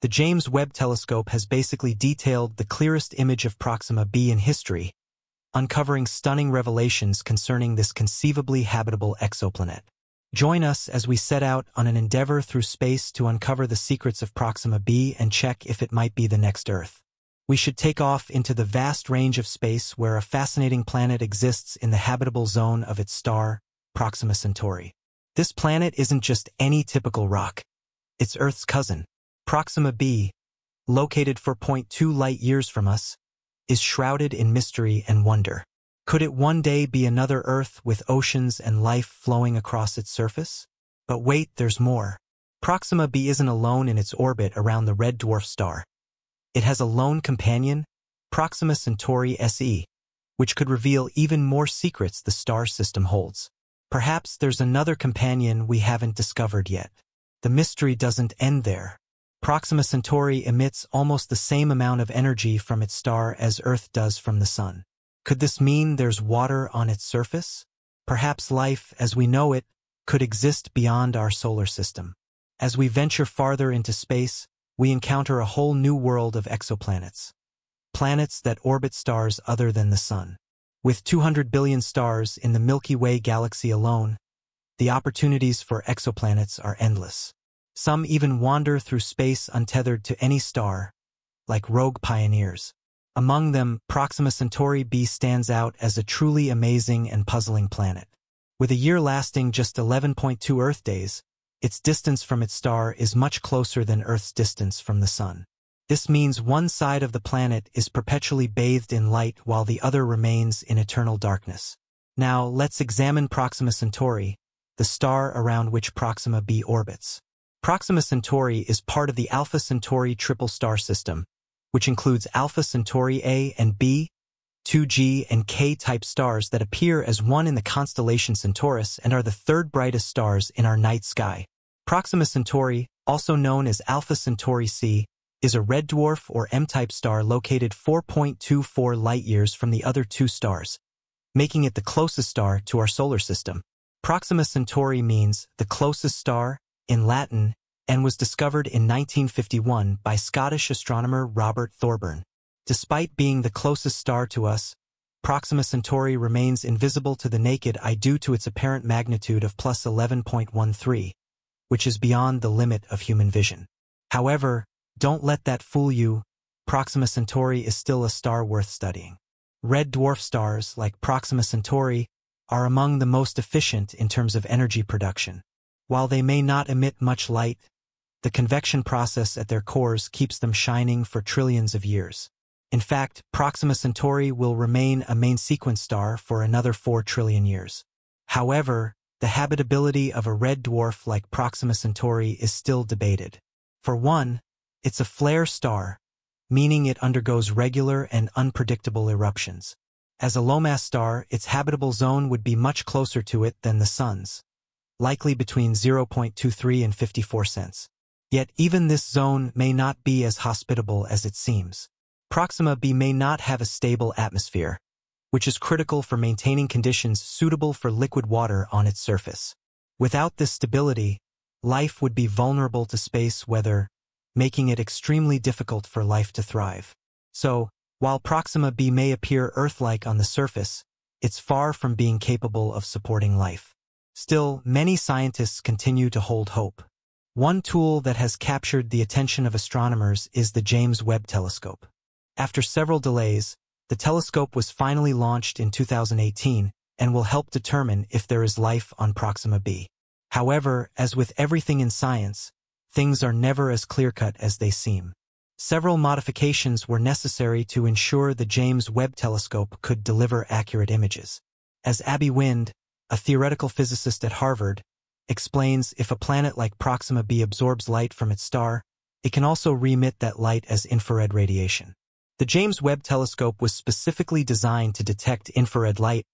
The James Webb Telescope has basically detailed the clearest image of Proxima b in history, uncovering stunning revelations concerning this conceivably habitable exoplanet. Join us as we set out on an endeavor through space to uncover the secrets of Proxima b and check if it might be the next Earth. We should take off into the vast range of space where a fascinating planet exists in the habitable zone of its star, Proxima Centauri. This planet isn't just any typical rock. It's Earth's cousin. Proxima b, located 4.2 light-years from us, is shrouded in mystery and wonder. Could it one day be another Earth with oceans and life flowing across its surface? But wait, there's more. Proxima b isn't alone in its orbit around the red dwarf star. It has a lone companion, Proxima Centauri c, which could reveal even more secrets the star system holds. Perhaps there's another companion we haven't discovered yet. The mystery doesn't end there. Proxima Centauri emits almost the same amount of energy from its star as Earth does from the Sun. Could this mean there's water on its surface? Perhaps life, as we know it, could exist beyond our solar system. As we venture farther into space, we encounter a whole new world of exoplanets. Planets that orbit stars other than the Sun. With 200 billion stars in the Milky Way galaxy alone, the opportunities for exoplanets are endless. Some even wander through space untethered to any star, like rogue pioneers. Among them, Proxima Centauri b stands out as a truly amazing and puzzling planet. With a year lasting just 11.2 Earth days, its distance from its star is much closer than Earth's distance from the Sun. This means one side of the planet is perpetually bathed in light while the other remains in eternal darkness. Now, let's examine Proxima Centauri, the star around which Proxima b orbits. Proxima Centauri is part of the Alpha Centauri triple star system, which includes Alpha Centauri A and B, 2G and K-type stars that appear as one in the constellation Centaurus and are the third brightest stars in our night sky. Proxima Centauri, also known as Alpha Centauri C, is a red dwarf or M-type star located 4.24 light-years from the other two stars, making it the closest star to our solar system. Proxima Centauri means the closest star in Latin and was discovered in 1951 by Scottish astronomer Robert Thorburn. Despite being the closest star to us, Proxima Centauri remains invisible to the naked eye due to its apparent magnitude of plus 11.13, which is beyond the limit of human vision. However, don't let that fool you. Proxima Centauri is still a star worth studying. Red dwarf stars, like Proxima Centauri, are among the most efficient in terms of energy production. While they may not emit much light, the convection process at their cores keeps them shining for trillions of years. In fact, Proxima Centauri will remain a main sequence star for another 4 trillion years. However, the habitability of a red dwarf like Proxima Centauri is still debated. For one, it's a flare star, meaning it undergoes regular and unpredictable eruptions. As a low-mass star, its habitable zone would be much closer to it than the Sun's, likely between 0.23 and 54 cents. Yet even this zone may not be as hospitable as it seems. Proxima b may not have a stable atmosphere, which is critical for maintaining conditions suitable for liquid water on its surface. Without this stability, life would be vulnerable to space weather, making it extremely difficult for life to thrive. So, while Proxima b may appear Earth-like on the surface, it's far from being capable of supporting life. Still, many scientists continue to hold hope. One tool that has captured the attention of astronomers is the James Webb Telescope. After several delays, the telescope was finally launched in 2018 and will help determine if there is life on Proxima b. However, as with everything in science, things are never as clear-cut as they seem. Several modifications were necessary to ensure the James Webb Telescope could deliver accurate images. As Abby Wind, a theoretical physicist at Harvard, explains if a planet like Proxima b absorbs light from its star, it can also remit that light as infrared radiation. The James Webb Telescope was specifically designed to detect infrared light,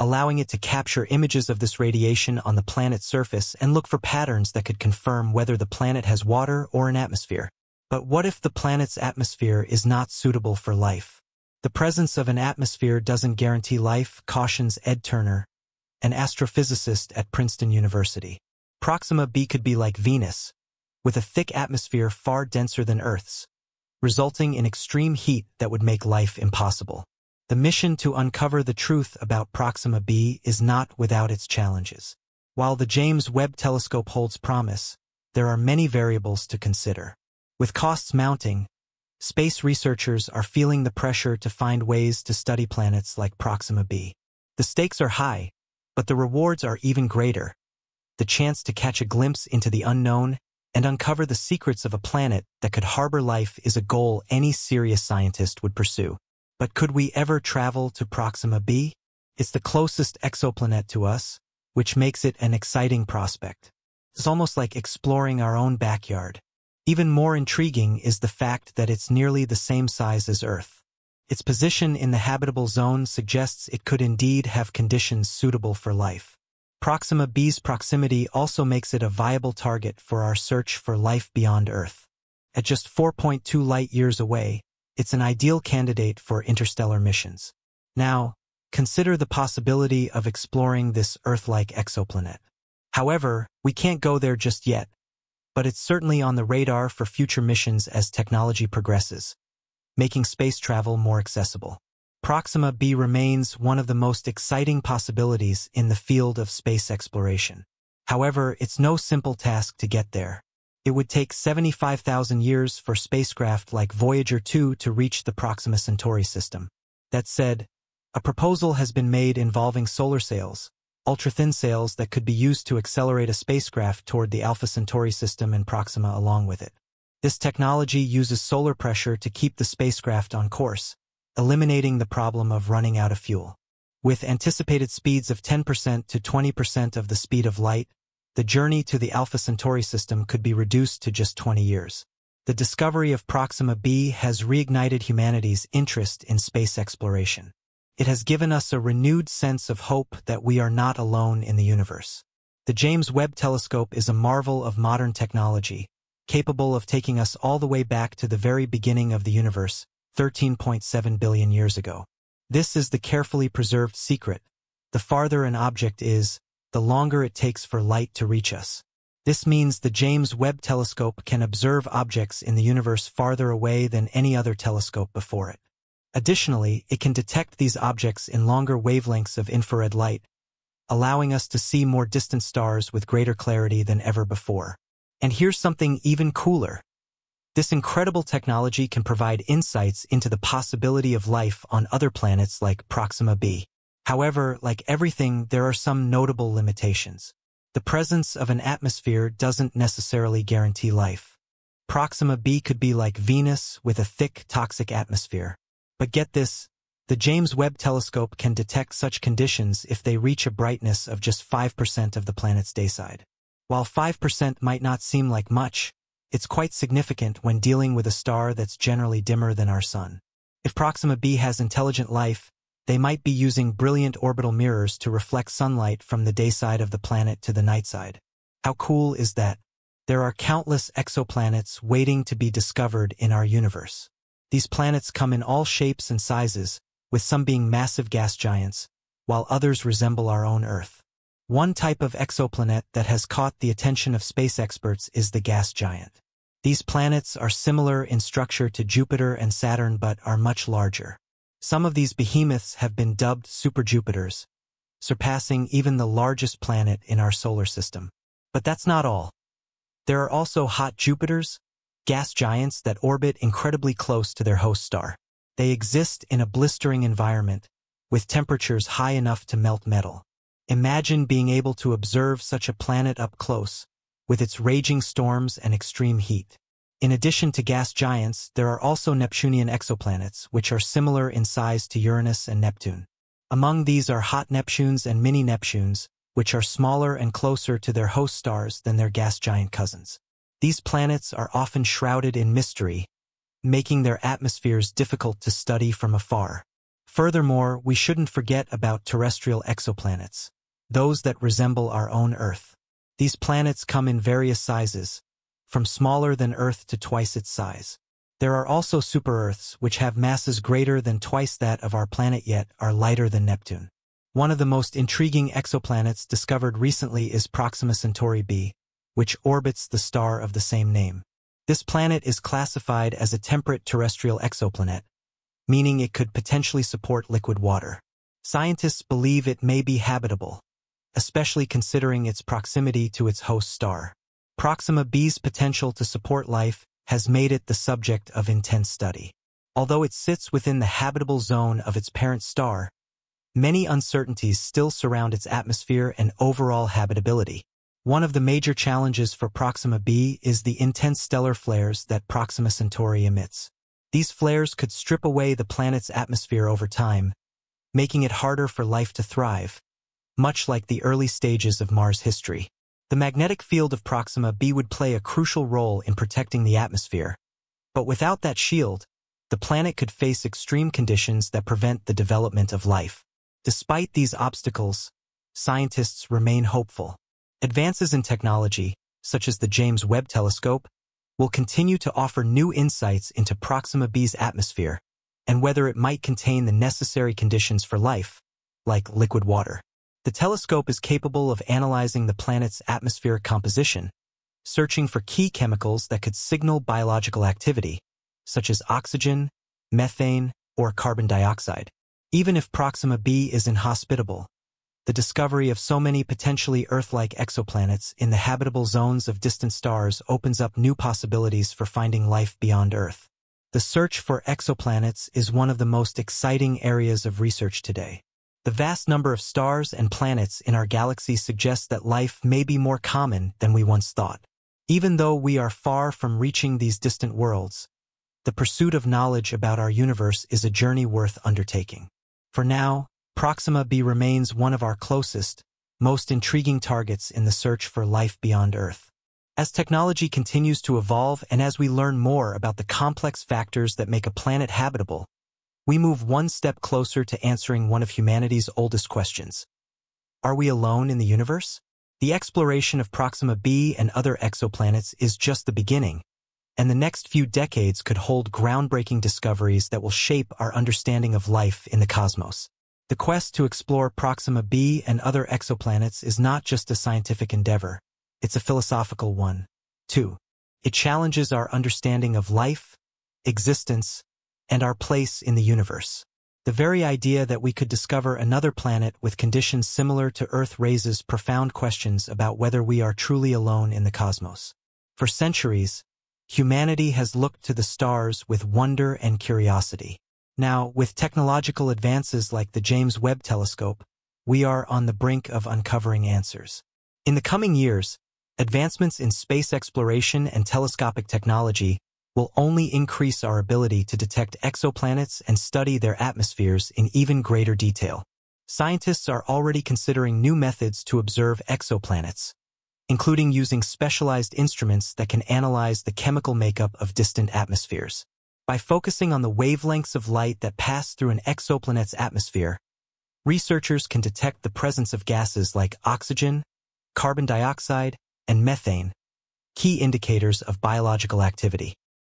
allowing it to capture images of this radiation on the planet's surface and look for patterns that could confirm whether the planet has water or an atmosphere. But what if the planet's atmosphere is not suitable for life? The presence of an atmosphere doesn't guarantee life, cautions Ed Turner, an astrophysicist at Princeton University. Proxima b could be like Venus, with a thick atmosphere far denser than Earth's, resulting in extreme heat that would make life impossible. The mission to uncover the truth about Proxima b is not without its challenges. While the James Webb Telescope holds promise, there are many variables to consider. With costs mounting, space researchers are feeling the pressure to find ways to study planets like Proxima b. The stakes are high, but the rewards are even greater. The chance to catch a glimpse into the unknown and uncover the secrets of a planet that could harbor life is a goal any serious scientist would pursue. But could we ever travel to Proxima b? It's the closest exoplanet to us, which makes it an exciting prospect. It's almost like exploring our own backyard. Even more intriguing is the fact that it's nearly the same size as Earth. Its position in the habitable zone suggests it could indeed have conditions suitable for life. Proxima b's proximity also makes it a viable target for our search for life beyond Earth. At just 4.2 light-years away, it's an ideal candidate for interstellar missions. Now, consider the possibility of exploring this Earth-like exoplanet. However, we can't go there just yet, but it's certainly on the radar for future missions as technology progresses, making space travel more accessible. Proxima b remains one of the most exciting possibilities in the field of space exploration. However, it's no simple task to get there. It would take 75,000 years for spacecraft like Voyager 2 to reach the Proxima Centauri system. That said, a proposal has been made involving solar sails, ultra-thin sails that could be used to accelerate a spacecraft toward the Alpha Centauri system and Proxima along with it. This technology uses solar pressure to keep the spacecraft on course, eliminating the problem of running out of fuel. With anticipated speeds of 10% to 20% of the speed of light, the journey to the Alpha Centauri system could be reduced to just 20 years. The discovery of Proxima b has reignited humanity's interest in space exploration. It has given us a renewed sense of hope that we are not alone in the universe. The James Webb Telescope is a marvel of modern technology, capable of taking us all the way back to the very beginning of the universe, 13.7 billion years ago. This is the carefully preserved secret. The farther an object is, the longer it takes for light to reach us. This means the James Webb Telescope can observe objects in the universe farther away than any other telescope before it. Additionally, it can detect these objects in longer wavelengths of infrared light, allowing us to see more distant stars with greater clarity than ever before. And here's something even cooler. This incredible technology can provide insights into the possibility of life on other planets like Proxima b. However, like everything, there are some notable limitations. The presence of an atmosphere doesn't necessarily guarantee life. Proxima b could be like Venus with a thick, toxic atmosphere. But get this, the James Webb Telescope can detect such conditions if they reach a brightness of just 5% of the planet's dayside. While 5% might not seem like much, it's quite significant when dealing with a star that's generally dimmer than our Sun. If Proxima b has intelligent life, they might be using brilliant orbital mirrors to reflect sunlight from the day side of the planet to the night side. How cool is that? There are countless exoplanets waiting to be discovered in our universe. These planets come in all shapes and sizes, with some being massive gas giants, while others resemble our own Earth. One type of exoplanet that has caught the attention of space experts is the gas giant. These planets are similar in structure to Jupiter and Saturn but are much larger. Some of these behemoths have been dubbed super-Jupiters, surpassing even the largest planet in our solar system. But that's not all. There are also hot Jupiters, gas giants that orbit incredibly close to their host star. They exist in a blistering environment, with temperatures high enough to melt metal. Imagine being able to observe such a planet up close, with its raging storms and extreme heat. In addition to gas giants, there are also Neptunian exoplanets, which are similar in size to Uranus and Neptune. Among these are hot Neptunes and mini-Neptunes, which are smaller and closer to their host stars than their gas giant cousins. These planets are often shrouded in mystery, making their atmospheres difficult to study from afar. Furthermore, we shouldn't forget about terrestrial exoplanets, those that resemble our own Earth. These planets come in various sizes, from smaller than Earth to twice its size. There are also super-Earths, which have masses greater than twice that of our planet yet are lighter than Neptune. One of the most intriguing exoplanets discovered recently is Proxima Centauri b, which orbits the star of the same name. This planet is classified as a temperate terrestrial exoplanet, meaning it could potentially support liquid water. Scientists believe it may be habitable, especially considering its proximity to its host star. Proxima B's potential to support life has made it the subject of intense study. Although it sits within the habitable zone of its parent star, many uncertainties still surround its atmosphere and overall habitability. One of the major challenges for Proxima b is the intense stellar flares that Proxima Centauri emits. These flares could strip away the planet's atmosphere over time, making it harder for life to thrive, much like the early stages of Mars history. The magnetic field of Proxima b would play a crucial role in protecting the atmosphere. But without that shield, the planet could face extreme conditions that prevent the development of life. Despite these obstacles, scientists remain hopeful. Advances in technology, such as the James Webb Telescope, will continue to offer new insights into Proxima b's atmosphere and whether it might contain the necessary conditions for life, like liquid water. The telescope is capable of analyzing the planet's atmospheric composition, searching for key chemicals that could signal biological activity, such as oxygen, methane, or carbon dioxide. Even if Proxima b is inhospitable, the discovery of so many potentially Earth-like exoplanets in the habitable zones of distant stars opens up new possibilities for finding life beyond Earth. The search for exoplanets is one of the most exciting areas of research today. The vast number of stars and planets in our galaxy suggests that life may be more common than we once thought. Even though we are far from reaching these distant worlds, the pursuit of knowledge about our universe is a journey worth undertaking. For now, Proxima b remains one of our closest, most intriguing targets in the search for life beyond Earth. As technology continues to evolve and as we learn more about the complex factors that make a planet habitable, we move one step closer to answering one of humanity's oldest questions. Are we alone in the universe? The exploration of Proxima b and other exoplanets is just the beginning, and the next few decades could hold groundbreaking discoveries that will shape our understanding of life in the cosmos. The quest to explore Proxima b and other exoplanets is not just a scientific endeavor, it's a philosophical one, too. It challenges our understanding of life, existence, and our place in the universe. The very idea that we could discover another planet with conditions similar to Earth raises profound questions about whether we are truly alone in the cosmos. For centuries, humanity has looked to the stars with wonder and curiosity. Now, with technological advances like the James Webb Telescope, we are on the brink of uncovering answers. In the coming years, advancements in space exploration and telescopic technology will only increase our ability to detect exoplanets and study their atmospheres in even greater detail. Scientists are already considering new methods to observe exoplanets, including using specialized instruments that can analyze the chemical makeup of distant atmospheres. By focusing on the wavelengths of light that pass through an exoplanet's atmosphere, researchers can detect the presence of gases like oxygen, carbon dioxide, and methane, key indicators of biological activity.